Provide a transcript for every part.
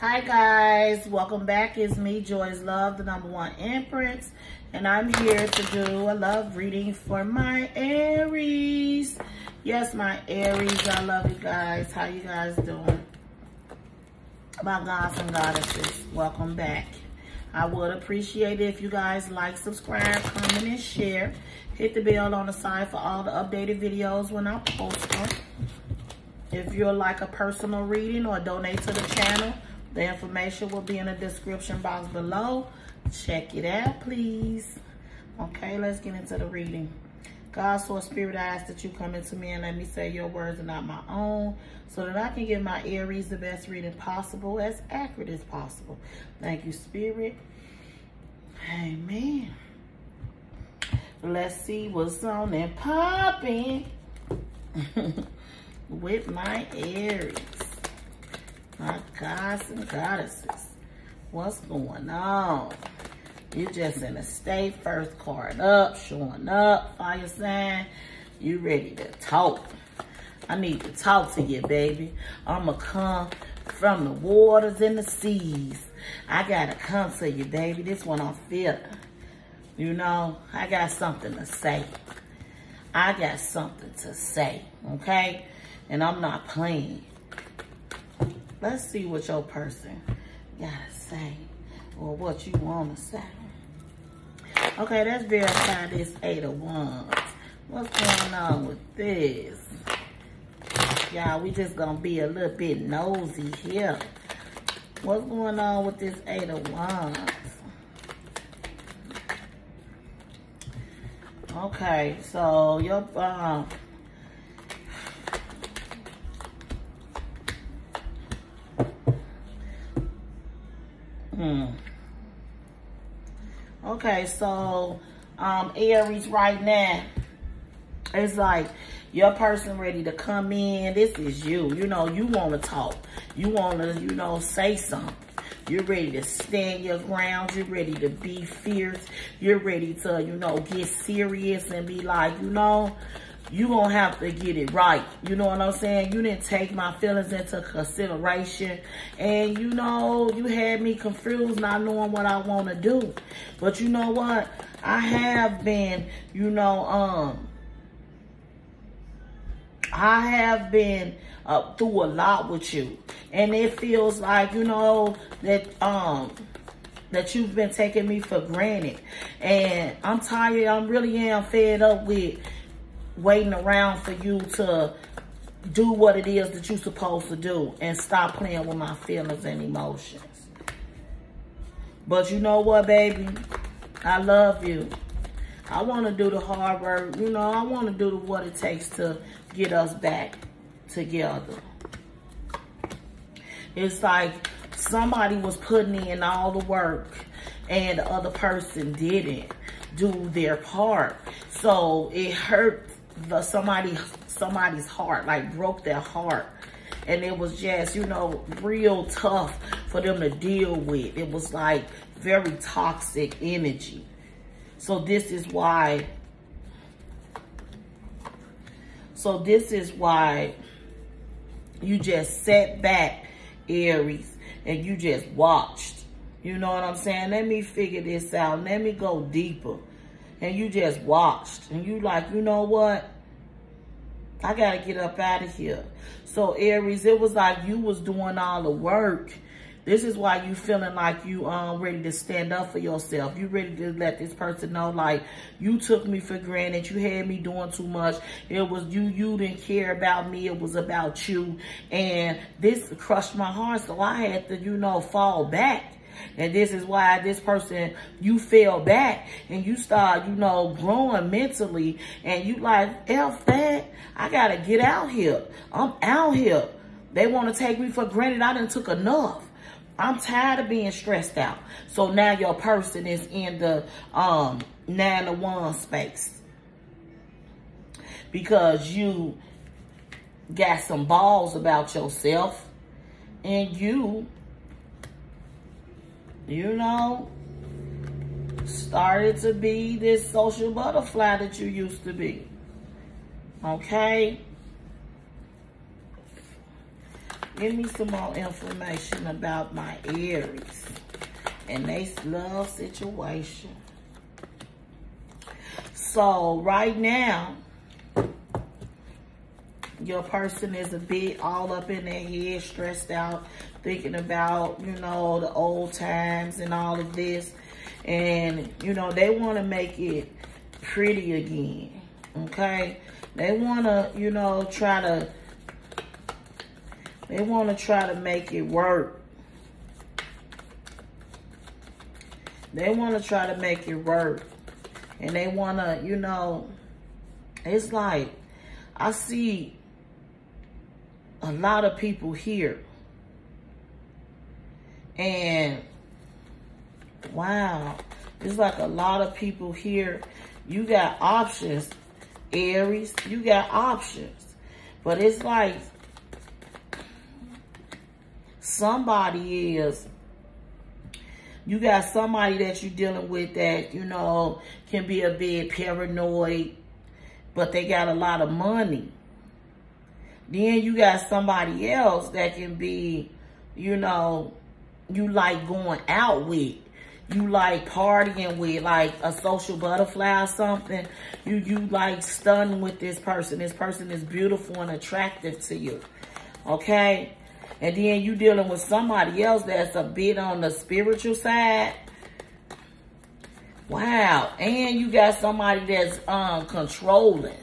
Hi guys, welcome back. It's me, Joy's Love, the number one empress, and I'm here to do a love reading for my Aries. Yes, my Aries, I love you guys. How you guys doing? My gods and goddesses, welcome back. I would appreciate it if you guys like, subscribe, comment, and share. Hit the bell on the side for all the updated videos when I post them. If you're like a personal reading or donate to the channel, the information will be in the description box below. Check it out, please. Okay, let's get into the reading. God, Source, Spirit, I ask that you come into me and let me say your words and not my own so that I can give my Aries the best reading possible, as accurate as possible. Thank you, Spirit. Amen. Let's see what's on and popping with my Aries. My gods and goddesses. What's going on? You just in a state first card up, showing up, fire sign. You ready to talk. I need to talk to you, baby. I'ma come from the waters and the seas. I gotta come to you, baby. This one I'm feeling. You know, I got something to say. I got something to say, okay? And I'm not playing. Let's see what your person gotta say or what you wanna say. Okay, let's verify this eight of wands. What's going on with this? Y'all, we just gonna be a little bit nosy here. What's going on with this eight of wands? Okay, so your um Hmm. Okay, so um Aries right now, it's like your person ready to come in. This is you. You know, you want to talk. You want to, you know, say something. You're ready to stand your ground. You're ready to be fierce. You're ready to, you know, get serious and be like, you know, you gonna have to get it right. You know what I'm saying? You didn't take my feelings into consideration. And you know, you had me confused not knowing what I want to do. But you know what? I have been, you know, um, I have been uh, through a lot with you. And it feels like, you know, that, um, that you've been taking me for granted. And I'm tired. I'm really am fed up with waiting around for you to do what it is that you're supposed to do and stop playing with my feelings and emotions. But you know what, baby? I love you. I want to do the hard work. You know, I want to do the, what it takes to get us back together. It's like somebody was putting in all the work and the other person didn't do their part. So it hurt the somebody somebody's heart, like broke their heart. And it was just, you know, real tough for them to deal with. It was like very toxic energy. So this is why, so this is why you just sat back, Aries, and you just watched. You know what I'm saying? Let me figure this out. Let me go deeper and you just watched and you like, you know what? I got to get up out of here. So Aries, it was like you was doing all the work. This is why you feeling like you um ready to stand up for yourself. You ready to let this person know like you took me for granted. You had me doing too much. It was you. You didn't care about me. It was about you. And this crushed my heart. So I had to, you know, fall back. And this is why this person, you fell back and you start, you know, growing mentally and you like, F that, I got to get out here. I'm out here. They want to take me for granted. I didn't took enough. I'm tired of being stressed out. So now your person is in the um, nine to one space. Because you got some balls about yourself and you you know, started to be this social butterfly that you used to be. Okay? Give me some more information about my Aries and they love situation. So right now, your person is a bit all up in their head, stressed out, thinking about, you know, the old times and all of this. And, you know, they want to make it pretty again, okay? They want to, you know, try to, they want to try to make it work. They want to try to make it work. And they want to, you know, it's like, I see a lot of people here. And wow, it's like a lot of people here. You got options, Aries. You got options. But it's like somebody is, you got somebody that you're dealing with that, you know, can be a bit paranoid, but they got a lot of money. Then you got somebody else that can be, you know, you like going out with. You like partying with, like a social butterfly or something. You you like stunning with this person. This person is beautiful and attractive to you. Okay? And then you dealing with somebody else that's a bit on the spiritual side. Wow. And you got somebody that's um controlling.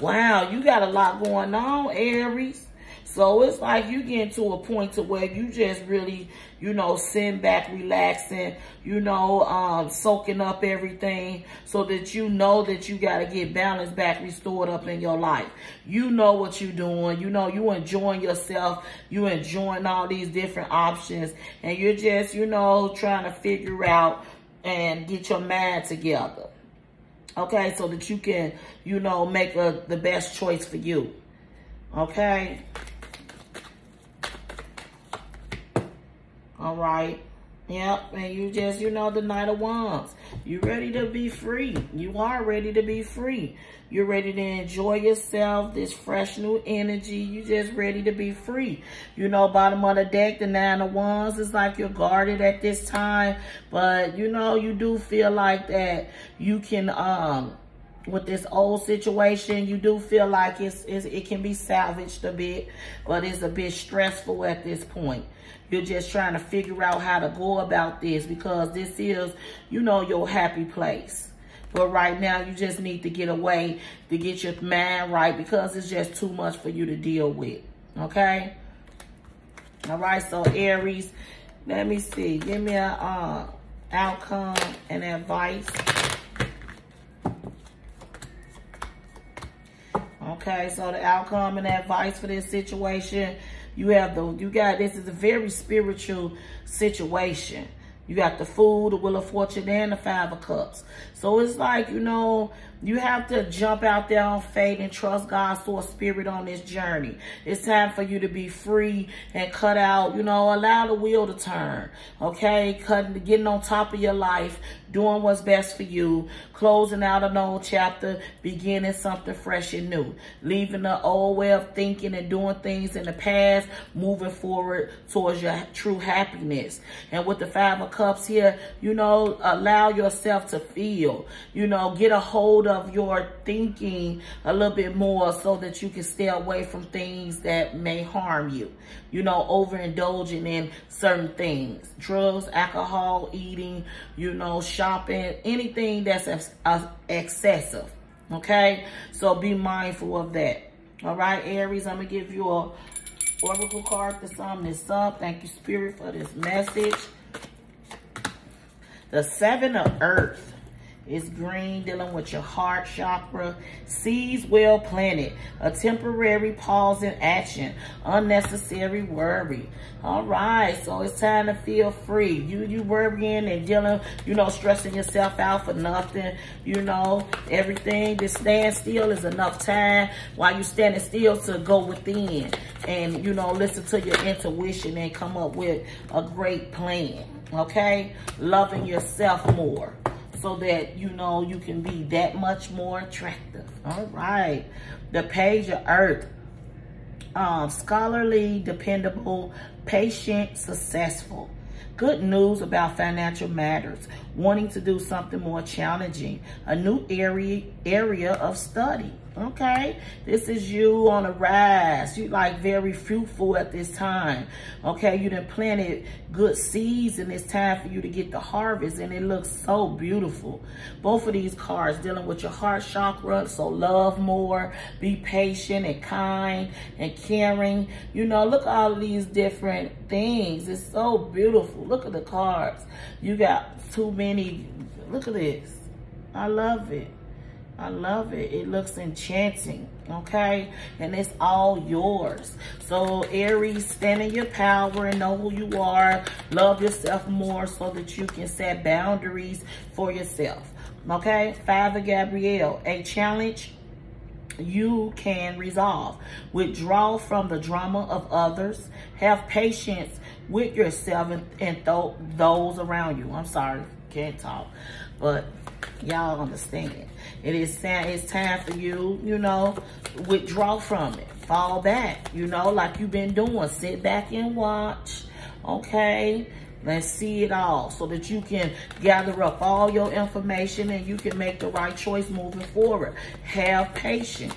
Wow, you got a lot going on, Aries. So it's like you getting to a point to where you just really, you know, sitting back, relaxing, you know, um, soaking up everything so that you know that you got to get balance back, restored up in your life. You know what you're doing. You know, you enjoying yourself. You enjoying all these different options. And you're just, you know, trying to figure out and get your mind together. Okay, so that you can, you know, make a, the best choice for you. Okay. All right. Yep, and you just, you know, the Knight of Wands. You ready to be free. You are ready to be free. You're ready to enjoy yourself, this fresh new energy. You just ready to be free. You know, bottom of the deck, the Nine of Wands is like you're guarded at this time. But, you know, you do feel like that you can, um, with this old situation, you do feel like it's, it's, it can be salvaged a bit, but it's a bit stressful at this point. You're just trying to figure out how to go about this because this is, you know, your happy place. But right now, you just need to get away to get your mind right because it's just too much for you to deal with. Okay? All right, so Aries, let me see. Give me a uh, outcome and advice. Okay, so the outcome and advice for this situation, you have the, you got, this is a very spiritual situation. You got the Fool, the Wheel of Fortune, and the Five of Cups. So it's like, you know, you have to jump out there on faith and trust God's source spirit on this journey. It's time for you to be free and cut out, you know, allow the wheel to turn. Okay? Cutting, getting on top of your life, doing what's best for you, closing out an old chapter, beginning something fresh and new. Leaving the old way of thinking and doing things in the past, moving forward towards your true happiness. And with the Five of Cups here, you know, allow yourself to feel, you know, get a hold of your thinking a little bit more so that you can stay away from things that may harm you. You know, overindulging in certain things, drugs, alcohol, eating, you know, shopping, anything that's uh, excessive. Okay, so be mindful of that. All right, Aries, I'm gonna give you a oracle card to sum this up. Thank you, Spirit, for this message. The Seven of Earth. is green, dealing with your heart chakra. Seeds well planted. A temporary pause in action. Unnecessary worry. All right, so it's time to feel free. You you worrying and dealing, you know, stressing yourself out for nothing. You know, everything. This stand still is enough time while you standing still to go within and, you know, listen to your intuition and come up with a great plan. Okay? Loving yourself more so that, you know, you can be that much more attractive. All right. The page of earth. um, scholarly, dependable, patient, successful. Good news about financial matters. Wanting to do something more challenging. A new area area of study. Okay, this is you on a rise. You like very fruitful at this time. Okay, you done planted good seeds and it's time for you to get the harvest and it looks so beautiful. Both of these cards dealing with your heart chakra. So love more, be patient and kind and caring. You know, look all of these different things. It's so beautiful. Look at the cards. You got too many. Look at this. I love it. I love it. It looks enchanting, okay? And it's all yours. So Aries, stand in your power and know who you are. Love yourself more so that you can set boundaries for yourself, okay? Father Gabrielle, a challenge you can resolve. Withdraw from the drama of others. Have patience with yourself and, th those around you. I'm sorry, can't talk. But y'all understand. It is it's time for you, you know, withdraw from it. Fall back, you know, like you've been doing. Sit back and watch, okay? Let's see it all so that you can gather up all your information and you can make the right choice moving forward. Have patience.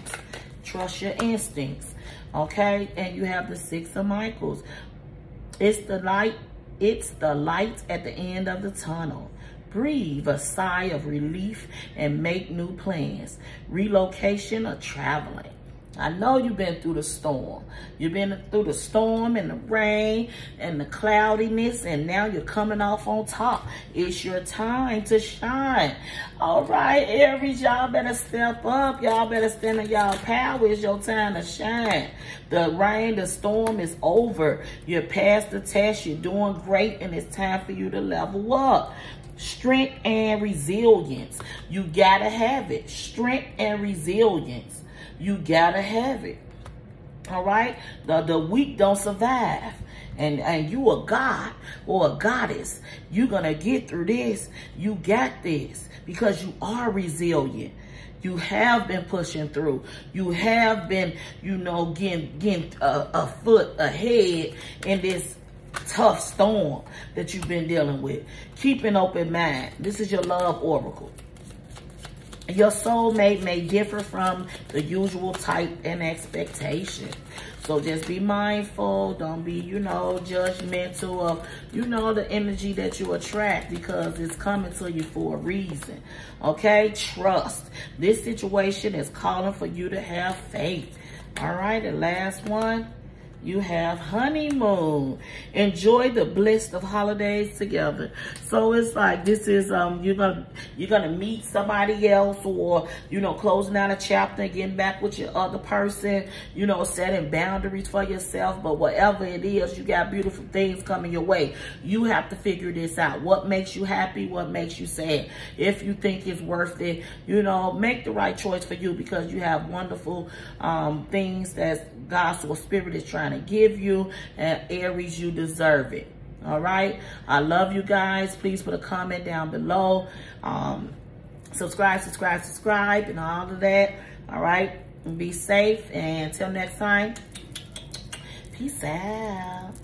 Trust your instincts, okay? And you have the Six of Michaels. It's the light. It's the light at the end of the tunnel. Breathe a sigh of relief and make new plans. Relocation or traveling. I know you've been through the storm. You've been through the storm and the rain and the cloudiness, and now you're coming off on top. It's your time to shine. All right, Aries, y'all better step up. Y'all better stand in y'all power. It's your time to shine. The rain, the storm is over. You're past the test. You're doing great, and it's time for you to level up strength and resilience. You gotta have it. Strength and resilience. You gotta have it. All right? The, the weak don't survive. And, and you a God or a goddess. You're going to get through this. You got this because you are resilient. You have been pushing through. You have been, you know, getting, getting a, a foot ahead in this tough storm that you've been dealing with. Keep an open mind. This is your love oracle. Your soulmate may differ from the usual type and expectation. So just be mindful. Don't be, you know, judgmental of, you know, the energy that you attract because it's coming to you for a reason. Okay? Trust. This situation is calling for you to have faith. All right, the last one you have honeymoon. Enjoy the bliss of holidays together. So it's like this is um you're gonna you're gonna meet somebody else or you know closing out a chapter getting back with your other person, you know, setting boundaries for yourself. But whatever it is, you got beautiful things coming your way. You have to figure this out. What makes you happy, what makes you sad. If you think it's worth it, you know, make the right choice for you because you have wonderful um things that God's spirit is trying to give you. And Aries, you deserve it. All right. I love you guys. Please put a comment down below. Um, subscribe, subscribe, subscribe, and all of that. All right. Be safe. And until next time, peace out.